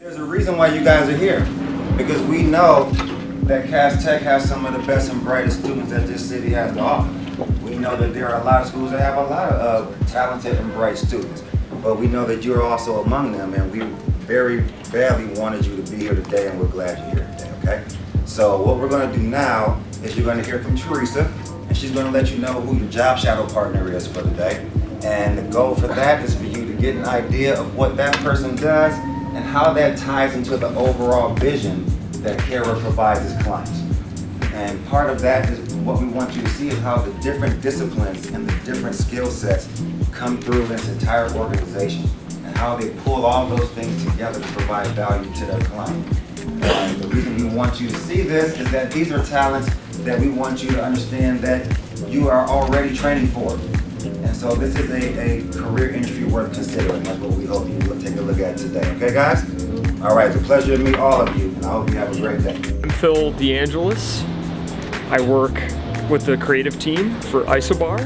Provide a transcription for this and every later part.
There's a reason why you guys are here. Because we know that Cass Tech has some of the best and brightest students that this city has to offer. We know that there are a lot of schools that have a lot of uh, talented and bright students. But we know that you're also among them and we very badly wanted you to be here today and we're glad you're here today, okay? So what we're gonna do now is you're gonna hear from Teresa and she's gonna let you know who your job shadow partner is for the day. And the goal for that is for you to get an idea of what that person does and how that ties into the overall vision that Carat provides its clients. And part of that is what we want you to see is how the different disciplines and the different skill sets come through this entire organization and how they pull all those things together to provide value to their client. And the reason we want you to see this is that these are talents that we want you to understand that you are already training for. And so this is a, a career industry worth considering. That's what we hope you will take a look at today. Okay, guys? All right, it's a pleasure to meet all of you, and I hope you have a great day. I'm Phil DeAngelis. I work with the creative team for Isobar.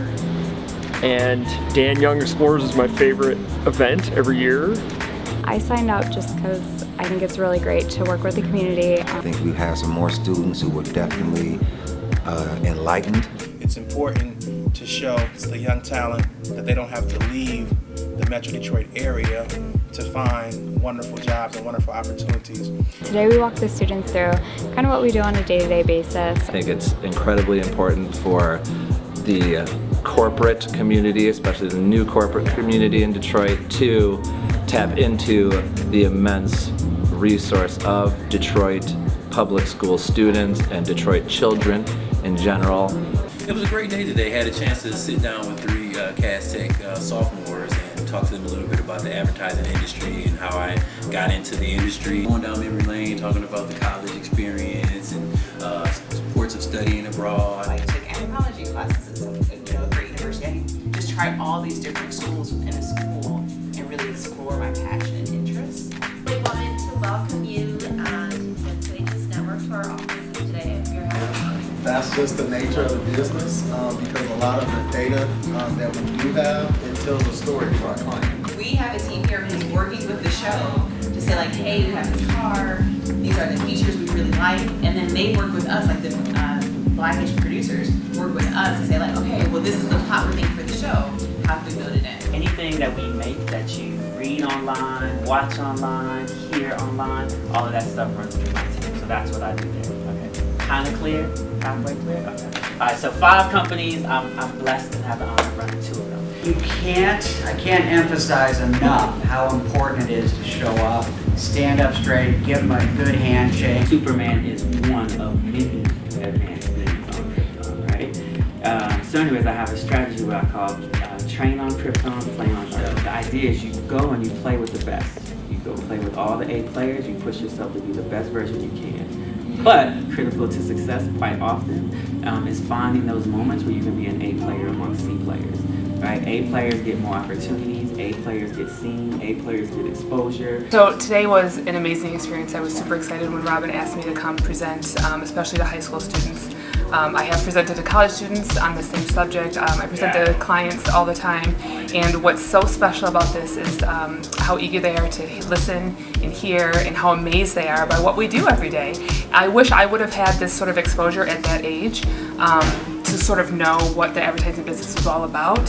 And DAN Young Explorers is my favorite event every year. I signed up just because I think it's really great to work with the community. I think we have some more students who were definitely uh, enlightened. It's important to show the young talent that they don't have to leave the Metro Detroit area to find wonderful jobs and wonderful opportunities. Today we walk the students through kind of what we do on a day-to-day -day basis. I think it's incredibly important for the corporate community, especially the new corporate community in Detroit, to tap into the immense resource of Detroit public school students and Detroit children in general. It was a great day today. Had a chance to sit down with three uh, Cass Tech uh, sophomores and talk to them a little bit about the advertising industry and how I got into the industry. Going down memory lane, talking about the college experience and uh, supports of studying abroad. I took anthropology classes at a great university. Just try all these different schools within a school just the nature of the business um, because a lot of the data um, that we do have, it tells a story for our client. We have a team here who's working with the show to say like, hey, we have this car, these are the features we really like, and then they work with us, like the uh, black-ish producers work with us to say like, okay, well this is the plot we're thinking for the show, how can we build it in? Anything that we make that you read online, watch online, hear online, all of that stuff runs through my team, so that's what I do there, okay? Kind of clear? halfway clear? Okay. All right, so five companies. I'm, I'm blessed to have the honor of running two of them. You can't, I can't emphasize enough how important it is to show up, stand up straight, give them a good handshake. Superman is one of many on Krypton, right? Uh, so anyways, I have a strategy what I call uh, train on Krypton, play on Earth. The idea is you go and you play with the best. You go play with all the A players, you push yourself to be the best version you can. But critical to success quite often um, is finding those moments where you can be an A player among C players. Right? A players get more opportunities, A players get seen, A players get exposure. So today was an amazing experience. I was super excited when Robin asked me to come present, um, especially to high school students. Um, I have presented to college students on the same subject. Um, I present to clients all the time. And what's so special about this is um, how eager they are to listen and hear and how amazed they are by what we do every day. I wish I would have had this sort of exposure at that age um, to sort of know what the advertising business was all about.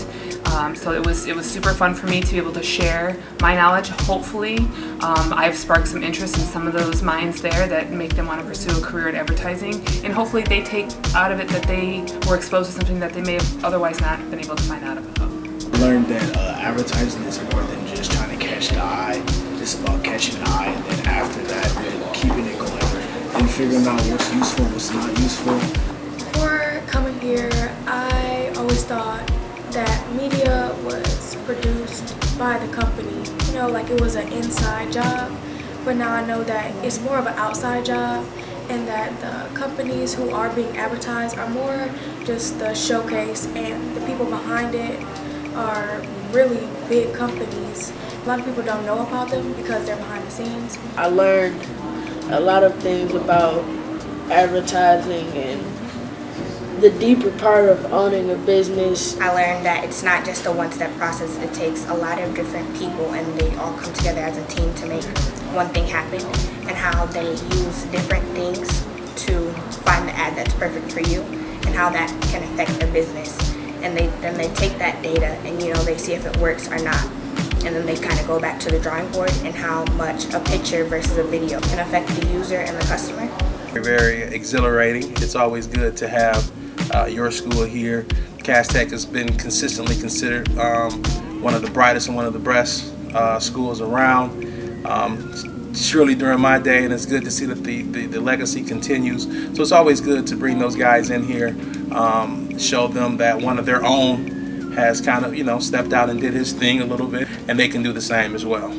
Um, so it was it was super fun for me to be able to share my knowledge. Hopefully, um, I've sparked some interest in some of those minds there that make them want to pursue a career in advertising, and hopefully they take out of it that they were exposed to something that they may have otherwise not been able to find out about. I learned that uh, advertising is more than just trying to catch the eye. It's about catching the eye, and then after that, keeping it going and figuring out what's useful, what's not useful. Before coming here, I always thought that media was produced by the company. You know, like it was an inside job, but now I know that it's more of an outside job and that the companies who are being advertised are more just the showcase and the people behind it are really big companies. A lot of people don't know about them because they're behind the scenes. I learned a lot of things about advertising and the deeper part of owning a business. I learned that it's not just a one-step process. It takes a lot of different people and they all come together as a team to make one thing happen and how they use different things to find the ad that's perfect for you and how that can affect the business. And they then they take that data and you know they see if it works or not. And then they kind of go back to the drawing board and how much a picture versus a video can affect the user and the customer. Very exhilarating. It's always good to have uh, your school here. Cass Tech has been consistently considered um, one of the brightest and one of the best uh, schools around. Um, surely during my day, and it's good to see that the, the, the, legacy continues. So it's always good to bring those guys in here, um, show them that one of their own has kind of, you know, stepped out and did his thing a little bit, and they can do the same as well.